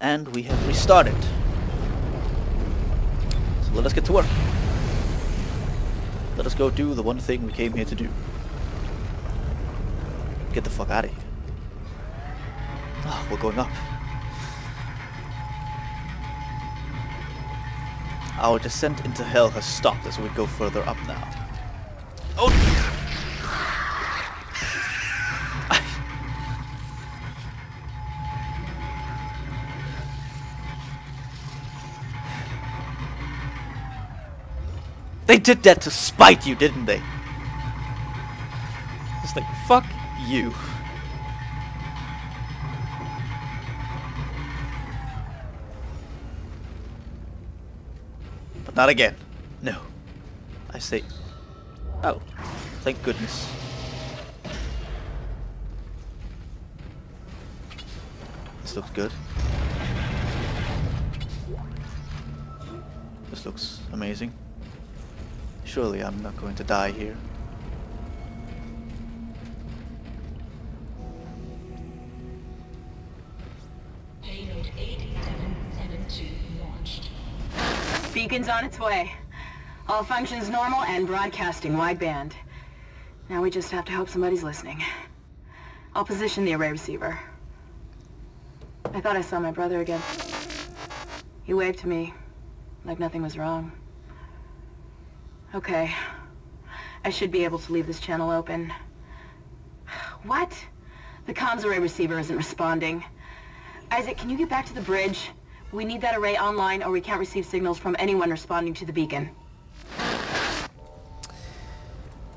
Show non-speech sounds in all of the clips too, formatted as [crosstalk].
And we have restarted. So let us get to work. Let us go do the one thing we came here to do. Get the fuck out of here. Ah, we're going up. Our descent into hell has stopped as we go further up now. Oh! They did that to spite you, didn't they? It's like, fuck you. But not again. No. I say... Oh. Thank goodness. This looks good. This looks amazing. Surely I'm not going to die here. Payload 8772 launched. Beacon's on its way. All functions normal and broadcasting wideband. Now we just have to hope somebody's listening. I'll position the array receiver. I thought I saw my brother again. He waved to me, like nothing was wrong. Okay. I should be able to leave this channel open. What? The comms array receiver isn't responding. Isaac, can you get back to the bridge? We need that array online or we can't receive signals from anyone responding to the beacon.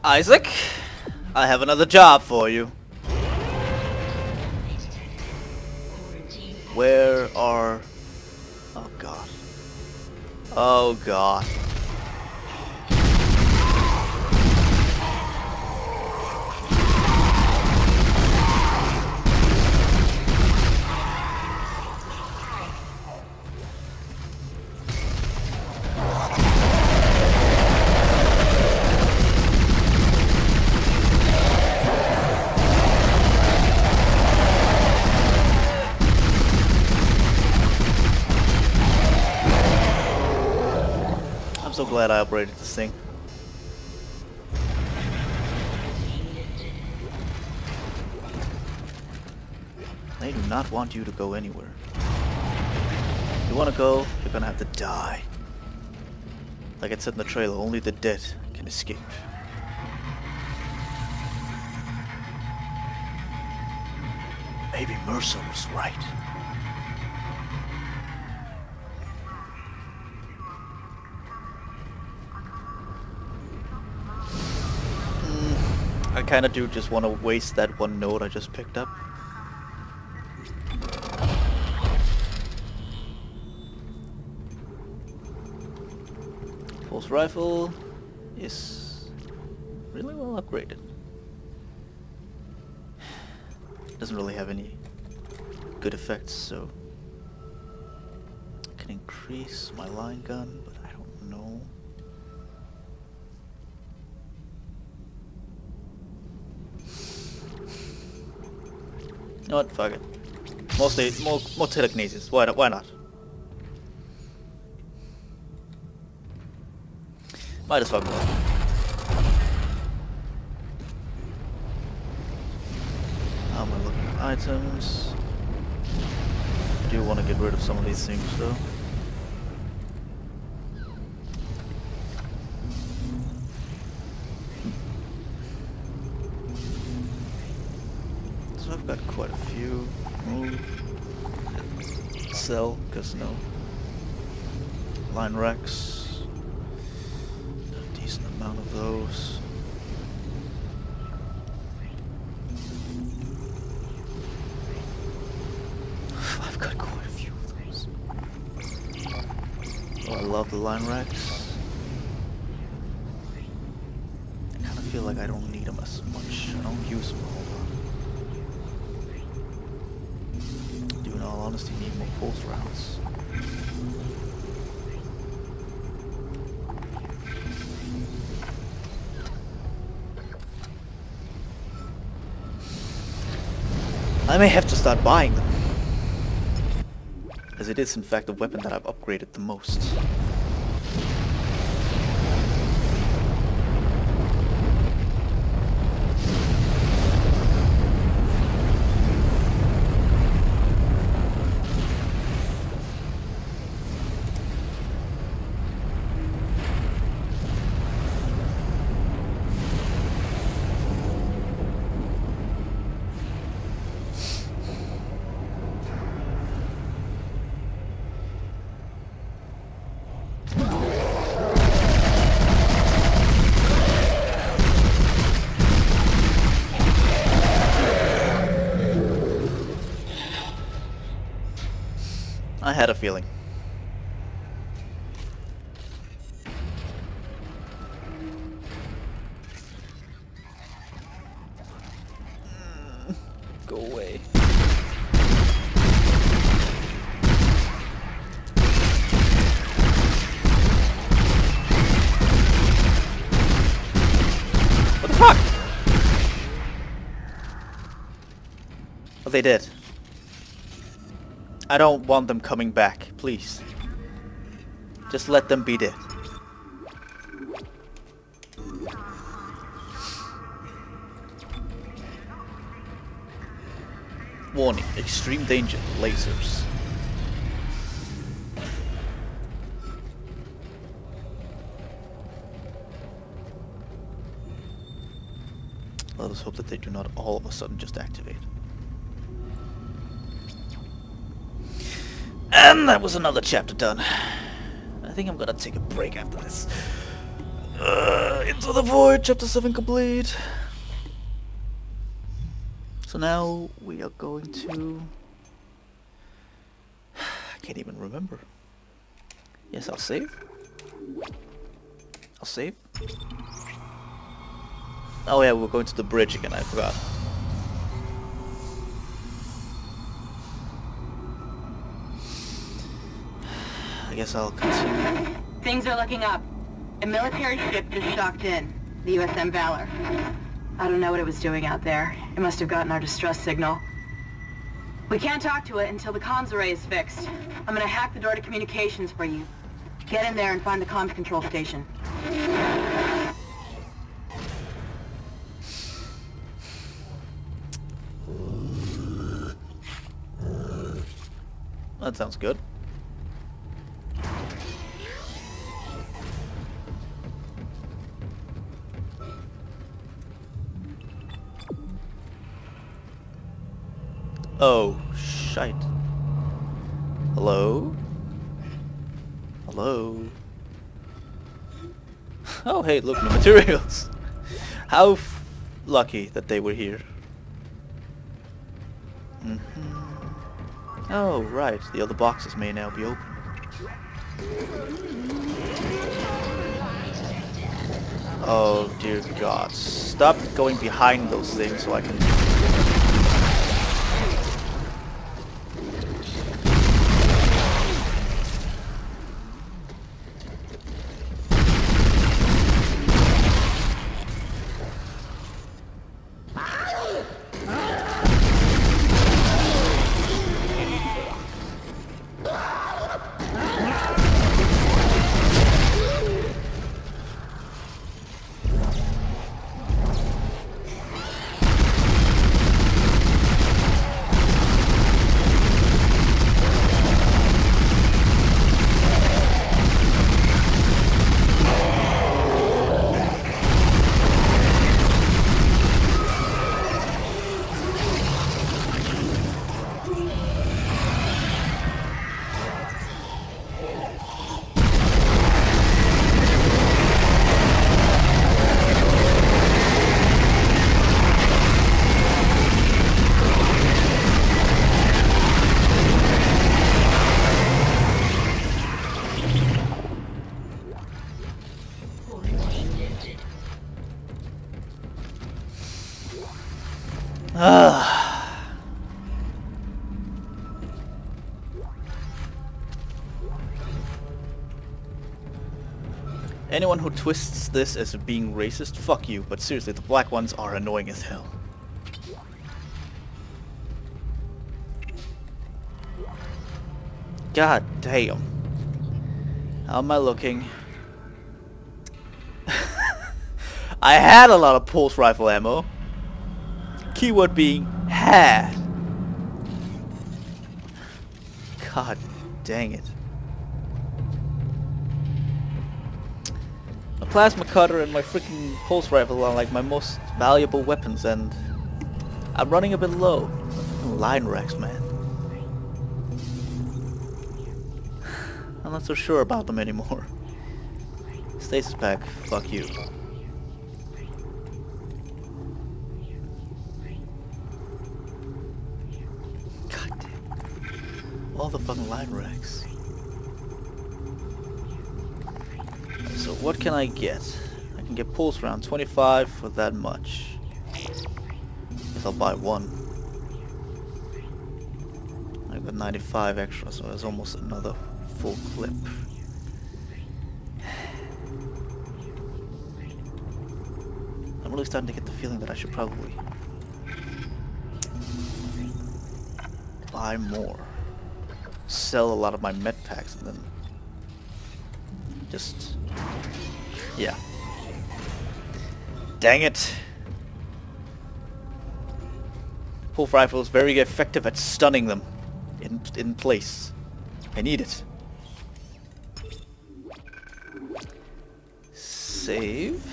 Isaac, I have another job for you. Where are... Oh god. Oh god. I'm so glad I upgraded this thing. They do not want you to go anywhere. If you want to go, you're gonna have to die. Like it said in the trailer, only the dead can escape. Maybe Mercer was right. Kinda do just want to waste that one note I just picked up. Pulse rifle is really well upgraded. [sighs] Doesn't really have any good effects, so I can increase my line gun, but I don't know. Know what? Fuck it. Mostly more more telekinesis. Why not? Why not? Might as well go. We're looking at items. I do want to get rid of some of these things though. So I've got quite a few. Move. Sell, because no. Line racks. A decent amount of those. [sighs] I've got quite a few of those. Oh, I love the line racks. I kind of feel like I don't need them as much. I don't use them. All honesty need more pulse rounds. I may have to start buying them. as it is in fact the weapon that I've upgraded the most. Had a feeling. Mm, Go away. What the fuck? Oh, they did. I don't want them coming back, please. Just let them be dead. Warning, extreme danger, lasers. Let us hope that they do not all of a sudden just activate. And that was another chapter done. I think I'm gonna take a break after this. Uh, Into the Void, chapter 7 complete. So now we are going to... [sighs] I can't even remember. Yes, I'll save. I'll save. Oh yeah, we're going to the bridge again, I forgot. I guess I'll continue. Things are looking up. A military ship just shocked in. The USM Valor. I don't know what it was doing out there. It must have gotten our distress signal. We can't talk to it until the comms array is fixed. I'm gonna hack the door to communications for you. Get in there and find the comms control station. That sounds good. Oh, shite. Hello? Hello? Oh, hey, look, new materials. [laughs] How lucky that they were here. Mhm. Oh, right. The other boxes may now be open. Oh, dear God. Stop going behind those things so I can... Ah. Anyone who twists this as being racist, fuck you, but seriously, the black ones are annoying as hell. God damn. How am I looking? [laughs] I had a lot of pulse rifle ammo. Keyword being had. God dang it. My plasma cutter and my freaking pulse rifle are like my most valuable weapons and I'm running a bit low. Line racks, man. I'm not so sure about them anymore. Stasis pack, fuck you. All the fucking line racks. So what can I get? I can get pulse round 25 for that much. Guess I'll buy one. I got 95 extra, so there's almost another full clip. [sighs] I'm really starting to get the feeling that I should probably buy more. Sell a lot of my med packs and then just yeah. Dang it. Pulse rifle is very effective at stunning them in in place. I need it. Save.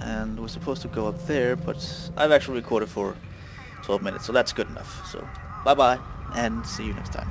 And we're supposed to go up there, but I've actually recorded for 12 minutes, so that's good enough. So, bye-bye, and see you next time.